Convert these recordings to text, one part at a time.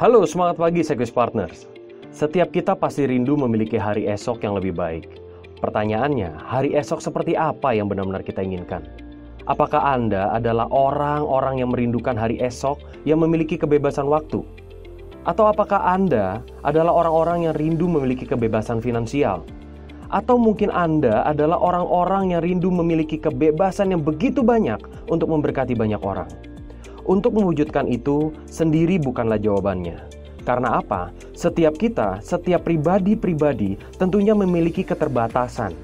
Halo, semangat pagi Sekwis Partners. Setiap kita pasti rindu memiliki hari esok yang lebih baik. Pertanyaannya, hari esok seperti apa yang benar-benar kita inginkan? Apakah Anda adalah orang-orang yang merindukan hari esok yang memiliki kebebasan waktu? Atau apakah Anda adalah orang-orang yang rindu memiliki kebebasan finansial? Atau mungkin Anda adalah orang-orang yang rindu memiliki kebebasan yang begitu banyak untuk memberkati banyak orang? Untuk mewujudkan itu sendiri bukanlah jawabannya. Karena apa? Setiap kita, setiap pribadi-pribadi tentunya memiliki keterbatasan.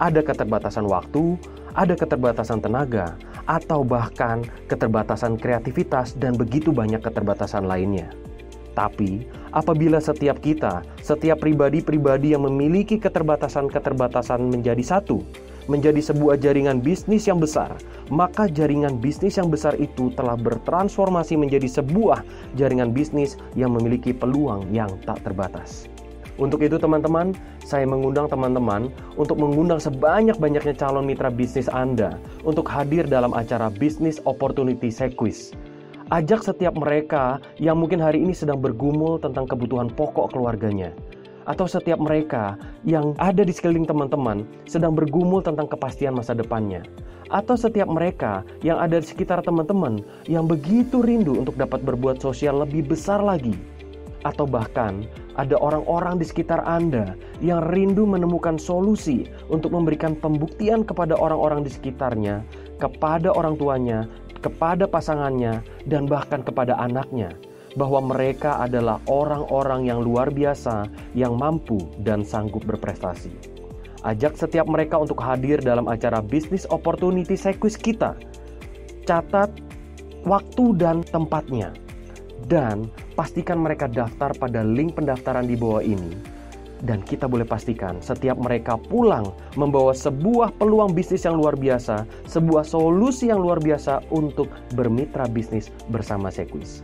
Ada keterbatasan waktu, ada keterbatasan tenaga, atau bahkan keterbatasan kreativitas dan begitu banyak keterbatasan lainnya. Tapi, apabila setiap kita, setiap pribadi-pribadi yang memiliki keterbatasan-keterbatasan menjadi satu, menjadi sebuah jaringan bisnis yang besar, maka jaringan bisnis yang besar itu telah bertransformasi menjadi sebuah jaringan bisnis yang memiliki peluang yang tak terbatas. Untuk itu teman-teman, saya mengundang teman-teman untuk mengundang sebanyak-banyaknya calon mitra bisnis Anda untuk hadir dalam acara Business Opportunity Sequis Ajak setiap mereka yang mungkin hari ini sedang bergumul tentang kebutuhan pokok keluarganya. Atau setiap mereka yang ada di sekeliling teman-teman sedang bergumul tentang kepastian masa depannya. Atau setiap mereka yang ada di sekitar teman-teman yang begitu rindu untuk dapat berbuat sosial lebih besar lagi. Atau bahkan ada orang-orang di sekitar Anda yang rindu menemukan solusi untuk memberikan pembuktian kepada orang-orang di sekitarnya, kepada orang tuanya, kepada pasangannya, dan bahkan kepada anaknya bahwa mereka adalah orang-orang yang luar biasa yang mampu dan sanggup berprestasi. Ajak setiap mereka untuk hadir dalam acara Business Opportunity Sequis kita. Catat waktu dan tempatnya. Dan pastikan mereka daftar pada link pendaftaran di bawah ini dan kita boleh pastikan setiap mereka pulang membawa sebuah peluang bisnis yang luar biasa, sebuah solusi yang luar biasa untuk bermitra bisnis bersama Sequis.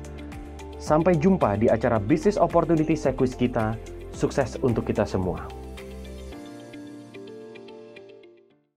Sampai jumpa di acara Business Opportunity Sequis kita. Sukses untuk kita semua.